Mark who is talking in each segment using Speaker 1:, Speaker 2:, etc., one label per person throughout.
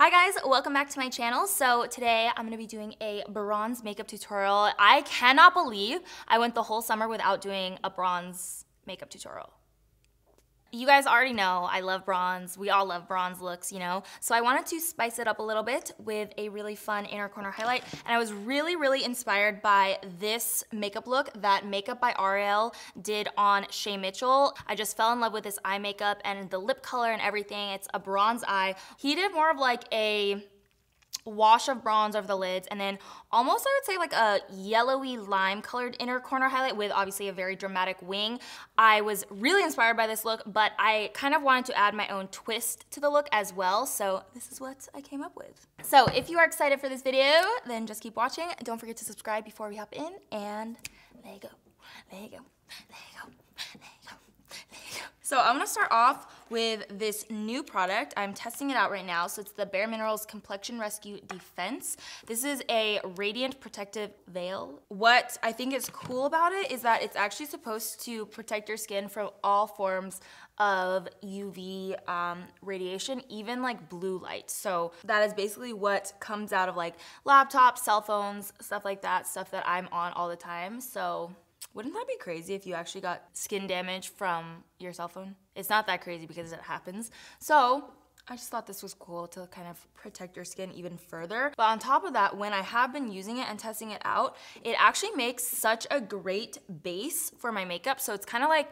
Speaker 1: Hi guys, welcome back to my channel. So today I'm gonna be doing a bronze makeup tutorial. I cannot believe I went the whole summer without doing a bronze makeup tutorial. You guys already know I love bronze. We all love bronze looks, you know? So I wanted to spice it up a little bit with a really fun inner corner highlight. And I was really, really inspired by this makeup look that Makeup by Ariel did on Shay Mitchell. I just fell in love with this eye makeup and the lip color and everything. It's a bronze eye. He did more of like a wash of bronze over the lids, and then almost I would say like a yellowy lime colored inner corner highlight with obviously a very dramatic wing. I was really inspired by this look, but I kind of wanted to add my own twist to the look as well, so this is what I came up with. So if you are excited for this video, then just keep watching. Don't forget to subscribe before we hop in, and there you go, there you go, there you go. So I'm gonna start off with this new product. I'm testing it out right now. So it's the Bare Minerals Complexion Rescue Defense. This is a radiant protective veil. What I think is cool about it is that it's actually supposed to protect your skin from all forms of UV um, radiation, even like blue light. So that is basically what comes out of like laptops, cell phones, stuff like that, stuff that I'm on all the time. So wouldn't that be crazy if you actually got skin damage from your cell phone? It's not that crazy because it happens. So I just thought this was cool to kind of protect your skin even further. But on top of that, when I have been using it and testing it out, it actually makes such a great base for my makeup. So it's kind of like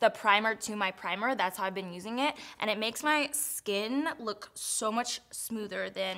Speaker 1: the primer to my primer. That's how I've been using it. And it makes my skin look so much smoother than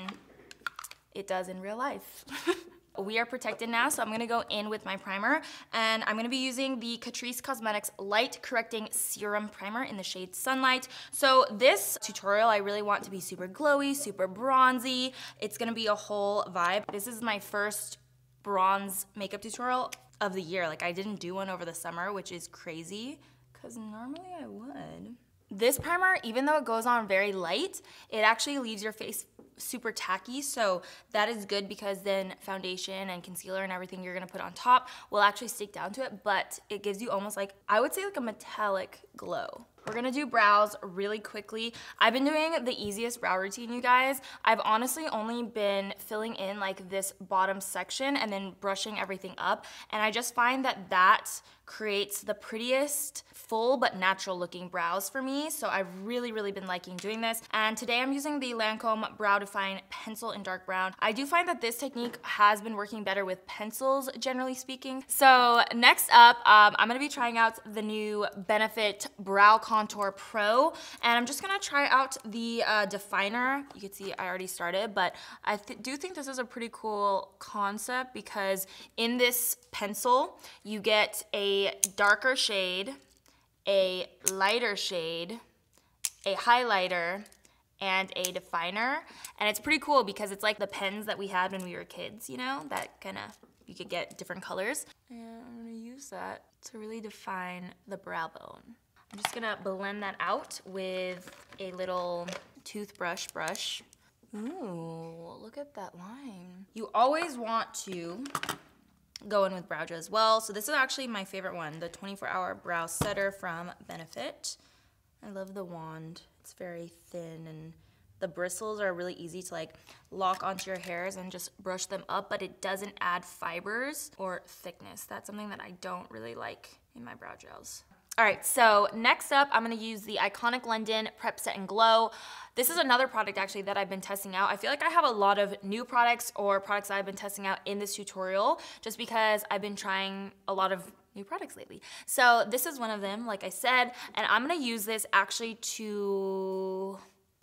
Speaker 1: it does in real life. We are protected now, so I'm gonna go in with my primer and I'm gonna be using the Catrice Cosmetics Light Correcting Serum Primer in the shade Sunlight. So this tutorial, I really want to be super glowy, super bronzy. It's gonna be a whole vibe. This is my first bronze makeup tutorial of the year. Like I didn't do one over the summer, which is crazy, because normally I would. This primer, even though it goes on very light, it actually leaves your face super tacky. So that is good because then foundation and concealer and everything you're gonna put on top will actually stick down to it, but it gives you almost like, I would say like a metallic glow. We're gonna do brows really quickly. I've been doing the easiest brow routine, you guys. I've honestly only been filling in like this bottom section and then brushing everything up. And I just find that that creates the prettiest full but natural looking brows for me. So I've really, really been liking doing this. And today I'm using the Lancome Brow Define Pencil in Dark Brown. I do find that this technique has been working better with pencils, generally speaking. So next up, um, I'm gonna be trying out the new Benefit Brow Contour Pro. And I'm just gonna try out the uh, definer. You can see I already started, but I th do think this is a pretty cool concept because in this pencil, you get a darker shade, a lighter shade, a highlighter, and a definer. And it's pretty cool because it's like the pens that we had when we were kids, you know, that kind of, you could get different colors. And I'm gonna use that to really define the brow bone. I'm just gonna blend that out with a little toothbrush brush. Ooh, look at that line. You always want to go in with brow gel as well. So this is actually my favorite one, the 24 hour brow setter from Benefit. I love the wand. It's very thin and the bristles are really easy to like lock onto your hairs and just brush them up, but it doesn't add fibers or thickness. That's something that I don't really like in my brow gels. All right, so next up, I'm gonna use the Iconic London Prep Set and Glow. This is another product actually that I've been testing out. I feel like I have a lot of new products or products that I've been testing out in this tutorial just because I've been trying a lot of new products lately. So this is one of them, like I said, and I'm gonna use this actually to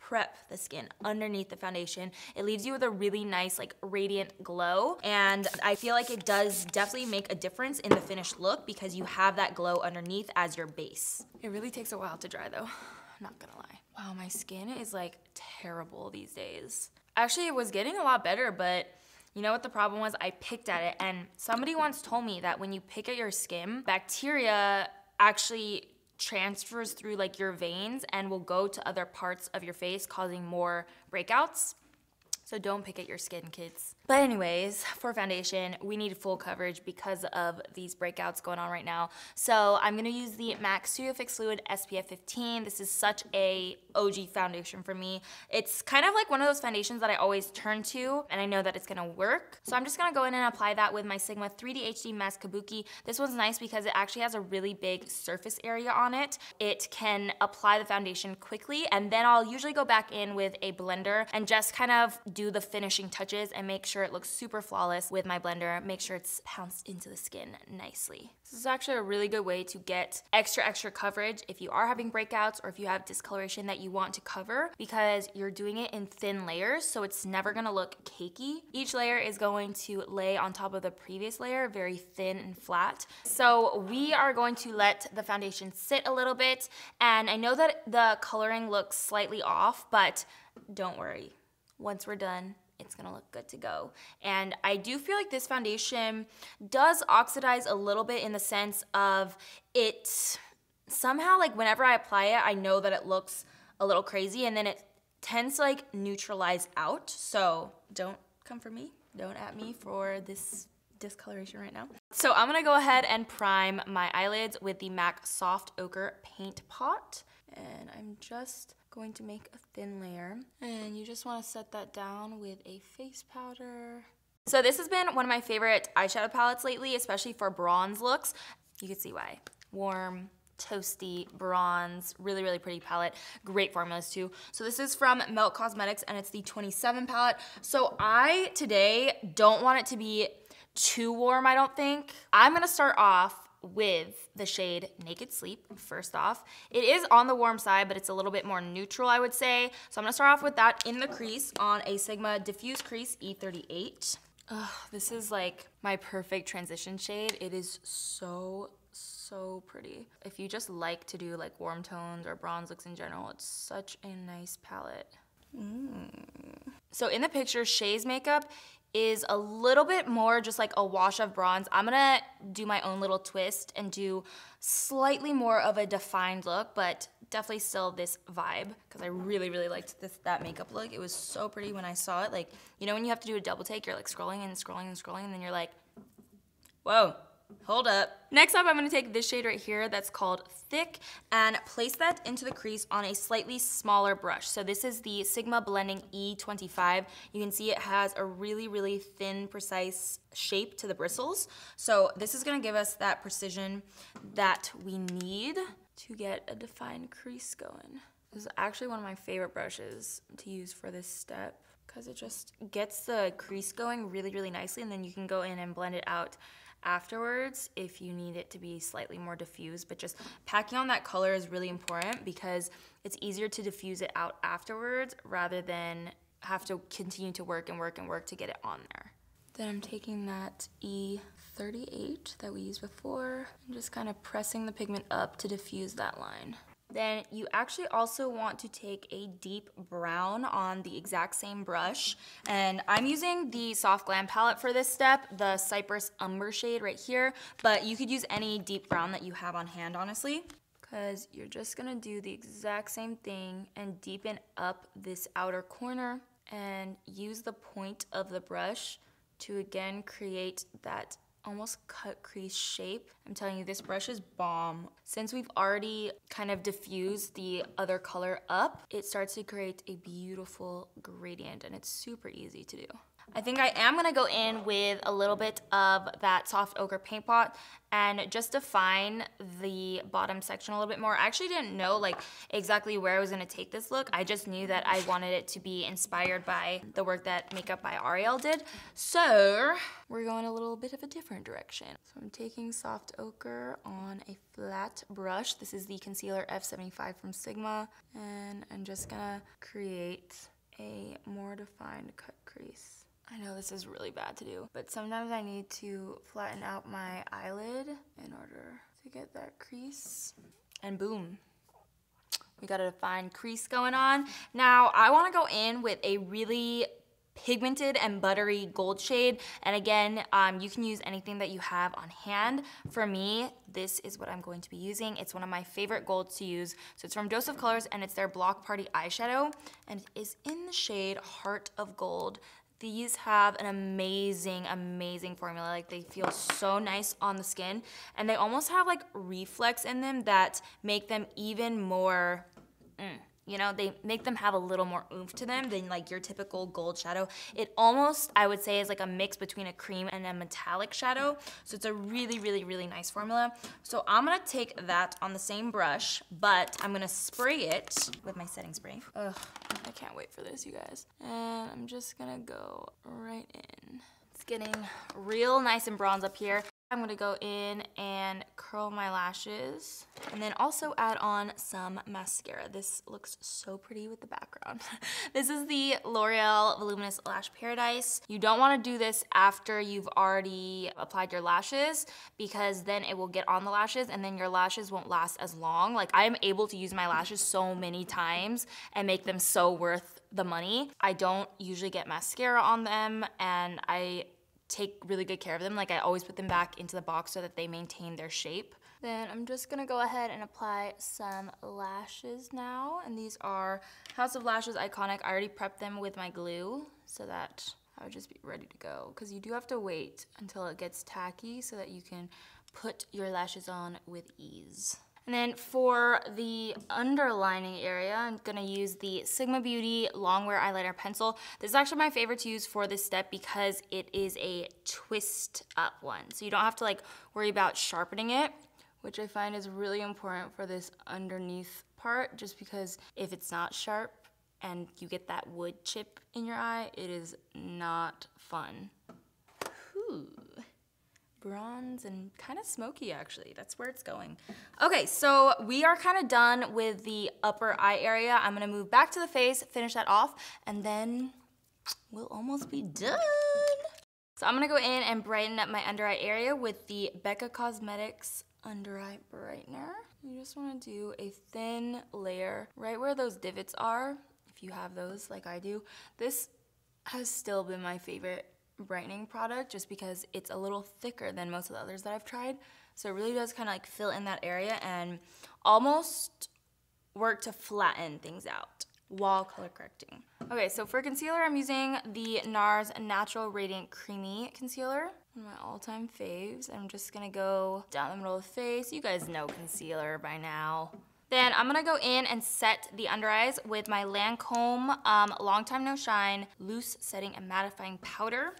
Speaker 1: prep the skin underneath the foundation. It leaves you with a really nice like radiant glow and I feel like it does definitely make a difference in the finished look because you have that glow underneath as your base. It really takes a while to dry though, not gonna lie. Wow, my skin is like terrible these days. Actually, it was getting a lot better, but you know what the problem was? I picked at it and somebody once told me that when you pick at your skin, bacteria actually transfers through like your veins and will go to other parts of your face causing more breakouts. So don't pick at your skin, kids. But anyways, for foundation, we need full coverage because of these breakouts going on right now. So I'm gonna use the MAC Studio Fix Fluid SPF 15. This is such a OG foundation for me. It's kind of like one of those foundations that I always turn to and I know that it's gonna work. So I'm just gonna go in and apply that with my Sigma 3D HD Max Kabuki. This one's nice because it actually has a really big surface area on it. It can apply the foundation quickly and then I'll usually go back in with a blender and just kind of do the finishing touches and make sure it looks super flawless with my blender. Make sure it's pounced into the skin nicely. This is actually a really good way to get extra, extra coverage if you are having breakouts or if you have discoloration that you want to cover because you're doing it in thin layers so it's never gonna look cakey. Each layer is going to lay on top of the previous layer, very thin and flat. So we are going to let the foundation sit a little bit and I know that the coloring looks slightly off, but don't worry once we're done, it's gonna look good to go. And I do feel like this foundation does oxidize a little bit in the sense of it somehow, like whenever I apply it, I know that it looks a little crazy and then it tends to like neutralize out. So don't come for me. Don't at me for this discoloration right now. So I'm gonna go ahead and prime my eyelids with the MAC Soft Ochre Paint Pot. And I'm just going to make a thin layer. And you just wanna set that down with a face powder. So this has been one of my favorite eyeshadow palettes lately, especially for bronze looks. You can see why. Warm, toasty, bronze, really, really pretty palette. Great formulas too. So this is from Melt Cosmetics and it's the 27 palette. So I today don't want it to be too warm, I don't think. I'm gonna start off with the shade Naked Sleep, first off. It is on the warm side, but it's a little bit more neutral, I would say. So I'm gonna start off with that in the crease on a Sigma Diffuse Crease E38. Ugh, this is like my perfect transition shade. It is so, so pretty. If you just like to do like warm tones or bronze looks in general, it's such a nice palette. Mm. So in the picture, Shay's makeup is a little bit more just like a wash of bronze. I'm gonna do my own little twist and do slightly more of a defined look, but definitely still this vibe because I really, really liked this, that makeup look. It was so pretty when I saw it. Like, you know when you have to do a double take, you're like scrolling and scrolling and scrolling and then you're like, whoa, Hold up. Next up, I'm gonna take this shade right here that's called Thick and place that into the crease on a slightly smaller brush. So this is the Sigma Blending E25. You can see it has a really, really thin, precise shape to the bristles. So this is gonna give us that precision that we need to get a defined crease going. This is actually one of my favorite brushes to use for this step because it just gets the crease going really, really nicely and then you can go in and blend it out afterwards if you need it to be slightly more diffuse. But just packing on that color is really important because it's easier to diffuse it out afterwards rather than have to continue to work and work and work to get it on there. Then I'm taking that E38 that we used before and just kind of pressing the pigment up to diffuse that line. Then you actually also want to take a deep brown on the exact same brush. And I'm using the Soft Glam palette for this step, the Cyprus Umber shade right here, but you could use any deep brown that you have on hand, honestly. Because you're just gonna do the exact same thing and deepen up this outer corner and use the point of the brush to again create that almost cut crease shape. I'm telling you, this brush is bomb. Since we've already kind of diffused the other color up, it starts to create a beautiful gradient and it's super easy to do. I think I am gonna go in with a little bit of that soft ochre paint pot and just define the bottom section a little bit more. I actually didn't know like exactly where I was gonna take this look. I just knew that I wanted it to be inspired by the work that Makeup by Ariel did. So we're going a little bit of a different direction. So I'm taking soft ochre on a flat brush. This is the concealer F75 from Sigma and I'm just gonna create a more defined cut crease. I know this is really bad to do, but sometimes I need to flatten out my eyelid in order to get that crease. And boom, we got a defined crease going on. Now, I wanna go in with a really pigmented and buttery gold shade. And again, um, you can use anything that you have on hand. For me, this is what I'm going to be using. It's one of my favorite golds to use. So it's from Dose of Colors and it's their Block Party eyeshadow and it is in the shade Heart of Gold. These have an amazing, amazing formula. Like they feel so nice on the skin and they almost have like reflex in them that make them even more, mm, you know, they make them have a little more oomph to them than like your typical gold shadow. It almost, I would say, is like a mix between a cream and a metallic shadow. So it's a really, really, really nice formula. So I'm gonna take that on the same brush, but I'm gonna spray it with my setting spray. Ugh, I can't wait for this, you guys. And I'm just gonna go right in. It's getting real nice and bronze up here. I'm gonna go in and curl my lashes and then also add on some mascara. This looks so pretty with the background. this is the L'Oreal Voluminous Lash Paradise. You don't wanna do this after you've already applied your lashes because then it will get on the lashes and then your lashes won't last as long. Like I'm able to use my lashes so many times and make them so worth the money. I don't usually get mascara on them and I take really good care of them. Like I always put them back into the box so that they maintain their shape. Then I'm just gonna go ahead and apply some lashes now. And these are House of Lashes Iconic. I already prepped them with my glue so that I would just be ready to go. Cause you do have to wait until it gets tacky so that you can put your lashes on with ease. And then for the underlining area, I'm gonna use the Sigma Beauty Longwear Eyeliner Pencil. This is actually my favorite to use for this step because it is a twist up one. So you don't have to like worry about sharpening it, which I find is really important for this underneath part, just because if it's not sharp and you get that wood chip in your eye, it is not fun. Whew bronze and kind of smoky actually. That's where it's going. Okay, so we are kind of done with the upper eye area. I'm gonna move back to the face, finish that off, and then we'll almost be done. So I'm gonna go in and brighten up my under eye area with the Becca Cosmetics under eye brightener. You just wanna do a thin layer right where those divots are, if you have those like I do. This has still been my favorite brightening product just because it's a little thicker than most of the others that I've tried. So it really does kind of like fill in that area and almost work to flatten things out while color correcting. Okay, so for concealer, I'm using the NARS Natural Radiant Creamy Concealer. One of my all-time faves. I'm just gonna go down the middle of the face. You guys know concealer by now. Then I'm gonna go in and set the under eyes with my Lancome um, Long Time No Shine Loose Setting and Mattifying Powder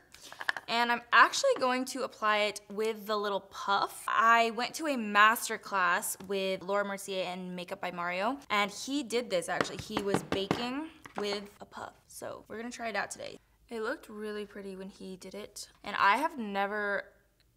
Speaker 1: and I'm actually going to apply it with the little puff. I went to a master class with Laura Mercier and Makeup by Mario, and he did this actually. He was baking with a puff. So we're gonna try it out today. It looked really pretty when he did it. And I have never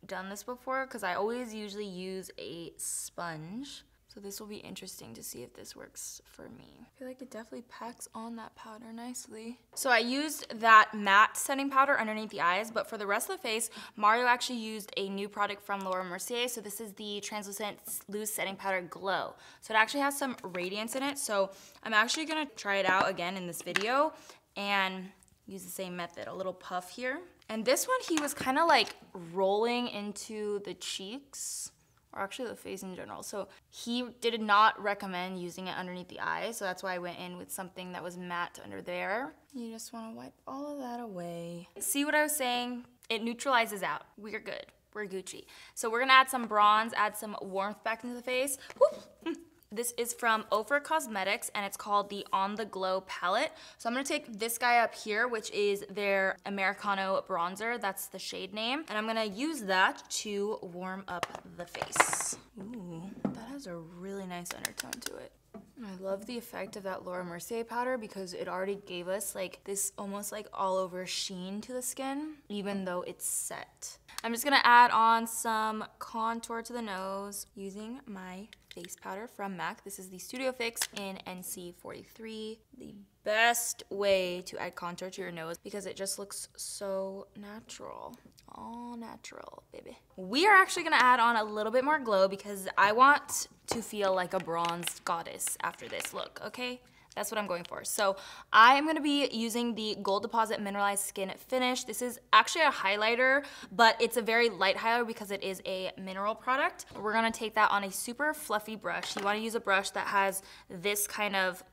Speaker 1: done this before because I always usually use a sponge. So this will be interesting to see if this works for me. I feel like it definitely packs on that powder nicely. So I used that matte setting powder underneath the eyes, but for the rest of the face, Mario actually used a new product from Laura Mercier. So this is the Translucent Loose Setting Powder Glow. So it actually has some radiance in it. So I'm actually gonna try it out again in this video and use the same method, a little puff here. And this one, he was kind of like rolling into the cheeks or actually the face in general. So he did not recommend using it underneath the eye, so that's why I went in with something that was matte under there. You just wanna wipe all of that away. See what I was saying? It neutralizes out. We're good. We're Gucci. So we're gonna add some bronze, add some warmth back into the face. Whoop. Mm. This is from Ofra Cosmetics and it's called the On The Glow palette. So I'm gonna take this guy up here, which is their Americano bronzer. That's the shade name. And I'm gonna use that to warm up the face. Ooh, that has a really nice undertone to it. I love the effect of that Laura Mercier powder because it already gave us like this almost like all over sheen to the skin, even though it's set. I'm just gonna add on some contour to the nose using my face powder from MAC. This is the Studio Fix in NC43. The best way to add contour to your nose because it just looks so natural. All natural, baby. We are actually gonna add on a little bit more glow because I want to feel like a bronzed goddess after this look, okay? That's what I'm going for. So I'm gonna be using the Gold Deposit Mineralized Skin Finish. This is actually a highlighter, but it's a very light highlighter because it is a mineral product. We're gonna take that on a super fluffy brush. You wanna use a brush that has this kind of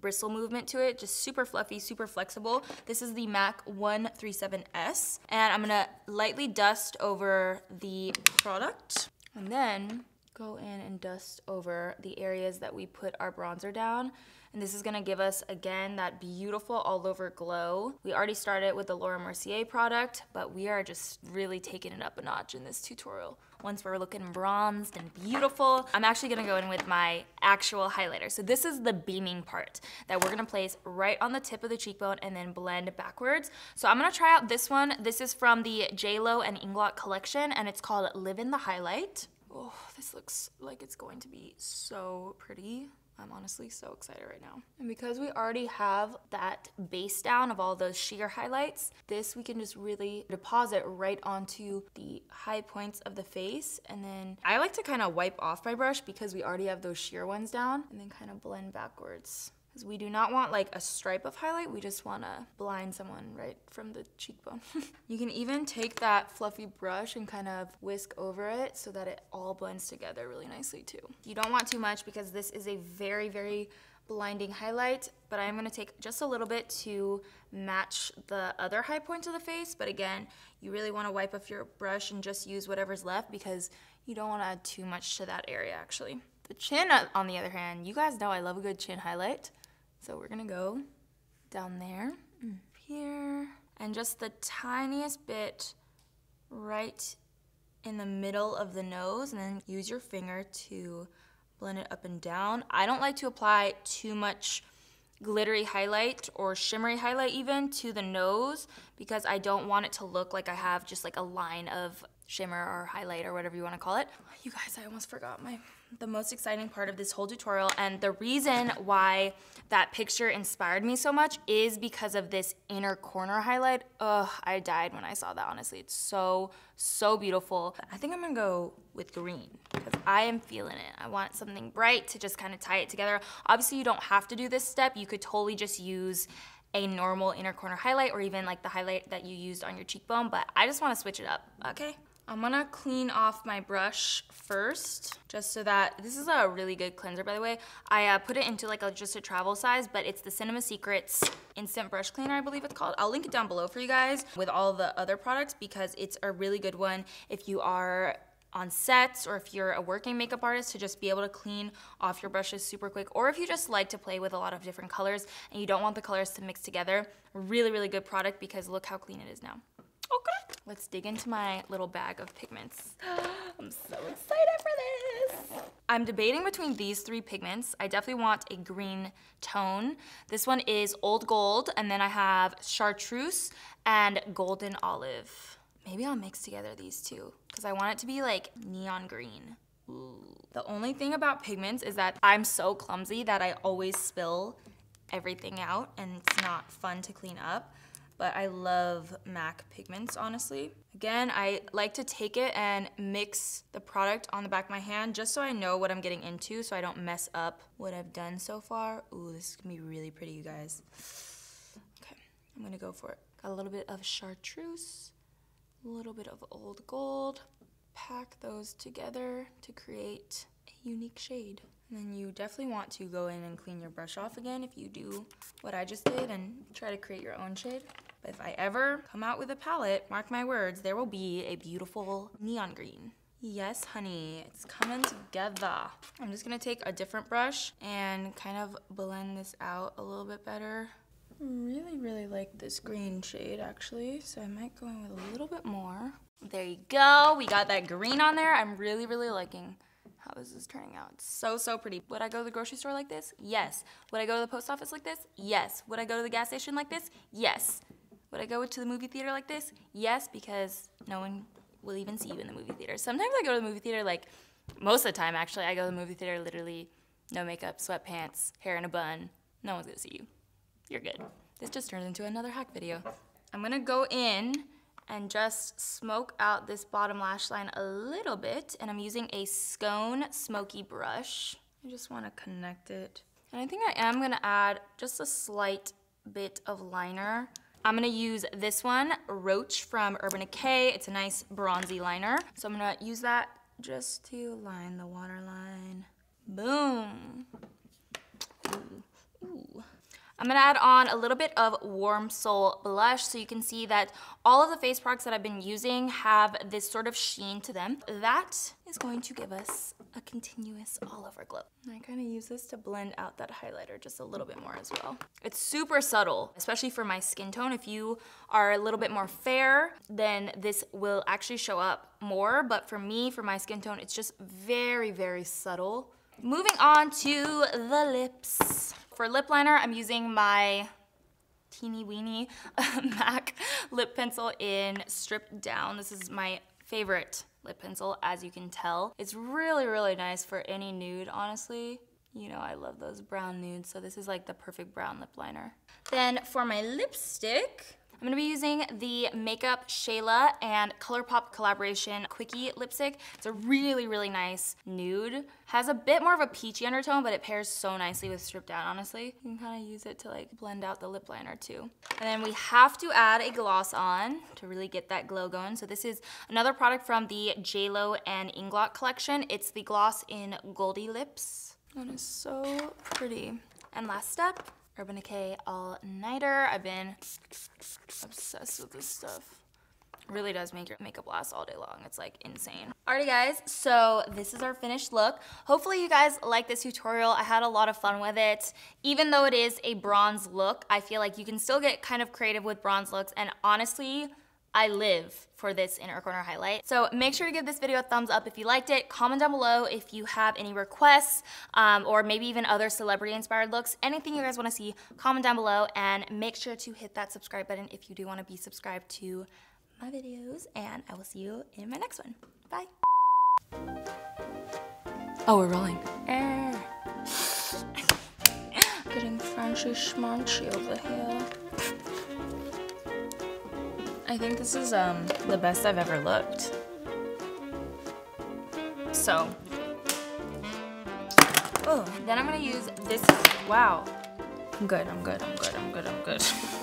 Speaker 1: bristle movement to it, just super fluffy, super flexible. This is the MAC 137S, and I'm gonna lightly dust over the product, and then go in and dust over the areas that we put our bronzer down. And this is gonna give us, again, that beautiful all over glow. We already started with the Laura Mercier product, but we are just really taking it up a notch in this tutorial. Once we're looking bronzed and beautiful, I'm actually gonna go in with my actual highlighter. So this is the beaming part that we're gonna place right on the tip of the cheekbone and then blend backwards. So I'm gonna try out this one. This is from the JLo and Inglot collection and it's called Live in the Highlight. Oh, this looks like it's going to be so pretty. I'm honestly so excited right now. And because we already have that base down of all those sheer highlights, this we can just really deposit right onto the high points of the face. And then I like to kind of wipe off my brush because we already have those sheer ones down and then kind of blend backwards. Because we do not want like a stripe of highlight, we just want to blind someone right from the cheekbone. you can even take that fluffy brush and kind of whisk over it so that it all blends together really nicely too. You don't want too much because this is a very, very blinding highlight, but I'm gonna take just a little bit to match the other high points of the face. But again, you really wanna wipe off your brush and just use whatever's left because you don't wanna add too much to that area actually. The chin, uh, on the other hand, you guys know I love a good chin highlight. So we're gonna go down there, here, and just the tiniest bit right in the middle of the nose, and then use your finger to blend it up and down. I don't like to apply too much glittery highlight or shimmery highlight even to the nose because I don't want it to look like I have just like a line of shimmer or highlight or whatever you want to call it. You guys, I almost forgot my the most exciting part of this whole tutorial and the reason why that picture inspired me so much is because of this inner corner highlight. Ugh, I died when I saw that, honestly. It's so, so beautiful. I think I'm gonna go with green because I am feeling it. I want something bright to just kind of tie it together. Obviously, you don't have to do this step. You could totally just use a normal inner corner highlight or even like the highlight that you used on your cheekbone, but I just wanna switch it up, okay? I'm gonna clean off my brush first, just so that, this is a really good cleanser by the way. I uh, put it into like a, just a travel size, but it's the Cinema Secrets Instant Brush Cleaner, I believe it's called. I'll link it down below for you guys with all the other products because it's a really good one if you are on sets or if you're a working makeup artist to just be able to clean off your brushes super quick or if you just like to play with a lot of different colors and you don't want the colors to mix together really really good product because look how clean it is now okay let's dig into my little bag of pigments i'm so excited for this i'm debating between these three pigments i definitely want a green tone this one is old gold and then i have chartreuse and golden olive Maybe I'll mix together these two because I want it to be like neon green. Ooh. The only thing about pigments is that I'm so clumsy that I always spill everything out and it's not fun to clean up. But I love MAC pigments, honestly. Again, I like to take it and mix the product on the back of my hand just so I know what I'm getting into so I don't mess up what I've done so far. Ooh, this is gonna be really pretty, you guys. Okay, I'm gonna go for it. Got a little bit of chartreuse a little bit of old gold, pack those together to create a unique shade. And then you definitely want to go in and clean your brush off again if you do what I just did and try to create your own shade. But if I ever come out with a palette, mark my words, there will be a beautiful neon green. Yes, honey, it's coming together. I'm just gonna take a different brush and kind of blend this out a little bit better really, really like this green shade actually, so I might go in with a little bit more. There you go, we got that green on there. I'm really, really liking how this is turning out. It's so, so pretty. Would I go to the grocery store like this? Yes. Would I go to the post office like this? Yes. Would I go to the gas station like this? Yes. Would I go to the movie theater like this? Yes, because no one will even see you in the movie theater. Sometimes I go to the movie theater like, most of the time actually, I go to the movie theater literally no makeup, sweatpants, hair in a bun. No one's gonna see you you're good. This just turned into another hack video. I'm gonna go in and just smoke out this bottom lash line a little bit, and I'm using a Scone Smoky brush. I just wanna connect it. And I think I am gonna add just a slight bit of liner. I'm gonna use this one, Roach from Urban Decay. It's a nice bronzy liner. So I'm gonna use that just to line the waterline. Boom. Ooh. I'm gonna add on a little bit of Warm Soul blush so you can see that all of the face products that I've been using have this sort of sheen to them. That is going to give us a continuous all over glow. I kind of use this to blend out that highlighter just a little bit more as well. It's super subtle, especially for my skin tone. If you are a little bit more fair, then this will actually show up more. But for me, for my skin tone, it's just very, very subtle. Moving on to the lips. For lip liner, I'm using my teeny weeny MAC lip pencil in Stripped Down. This is my favorite lip pencil, as you can tell. It's really, really nice for any nude, honestly. You know I love those brown nudes, so this is like the perfect brown lip liner. Then for my lipstick, I'm gonna be using the Makeup Shayla and ColourPop collaboration Quickie lipstick. It's a really, really nice nude. Has a bit more of a peachy undertone, but it pairs so nicely with Stripped Down, honestly. You can kind of use it to like blend out the lip liner too. And then we have to add a gloss on to really get that glow going. So this is another product from the JLo and Inglot collection. It's the gloss in Goldie Lips. That is so pretty. And last step, Urban Decay All Nighter. I've been obsessed with this stuff. Really does make your makeup last all day long. It's like insane. Alrighty guys, so this is our finished look. Hopefully you guys like this tutorial. I had a lot of fun with it. Even though it is a bronze look, I feel like you can still get kind of creative with bronze looks and honestly, I live for this inner corner highlight. So make sure to give this video a thumbs up if you liked it. Comment down below if you have any requests um, or maybe even other celebrity inspired looks. Anything you guys wanna see, comment down below and make sure to hit that subscribe button if you do wanna be subscribed to my videos and I will see you in my next one. Bye. Oh, we're rolling. Eh. Getting Frenchy schmunchy over here. I think this is um, the best I've ever looked. So, oh, then I'm gonna use this, wow. I'm good, I'm good, I'm good, I'm good, I'm good.